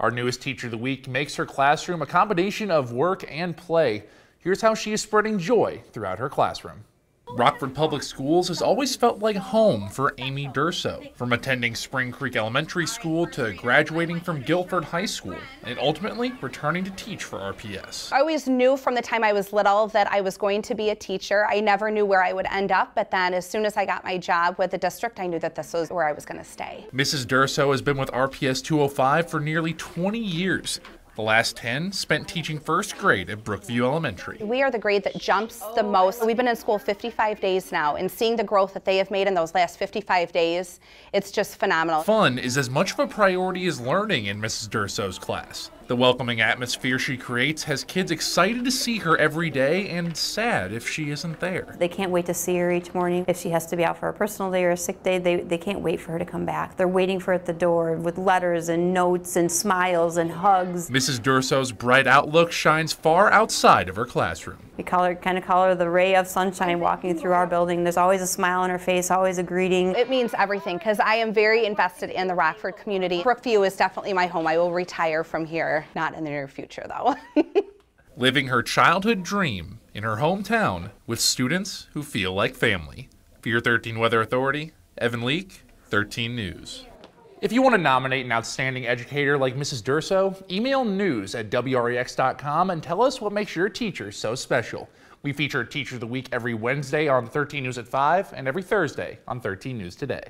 Our newest Teacher of the Week makes her classroom a combination of work and play. Here's how she is spreading joy throughout her classroom. Rockford Public Schools has always felt like home for Amy Durso, from attending Spring Creek Elementary School to graduating from Guilford High School, and ultimately returning to teach for RPS. I always knew from the time I was little that I was going to be a teacher. I never knew where I would end up, but then as soon as I got my job with the district, I knew that this was where I was going to stay. Mrs. Durso has been with RPS 205 for nearly 20 years. The last 10 spent teaching first grade at Brookview Elementary. We are the grade that jumps the most. We've been in school 55 days now, and seeing the growth that they have made in those last 55 days, it's just phenomenal. Fun is as much of a priority as learning in Mrs. Durso's class. The welcoming atmosphere she creates has kids excited to see her every day and sad if she isn't there. They can't wait to see her each morning. If she has to be out for a personal day or a sick day, they, they can't wait for her to come back. They're waiting for her at the door with letters and notes and smiles and hugs. Mrs. Durso's bright outlook shines far outside of her classroom. We call her, kind of call her the ray of sunshine walking through our building. There's always a smile on her face, always a greeting. It means everything because I am very invested in the Rockford community. Brookview is definitely my home. I will retire from here, not in the near future though. Living her childhood dream in her hometown with students who feel like family. For your 13 Weather Authority, Evan Leake, 13 News. If you want to nominate an outstanding educator like Mrs. Durso, email news at WREX.com and tell us what makes your teacher so special. We feature Teacher of the Week every Wednesday on 13 News at 5 and every Thursday on 13 News Today.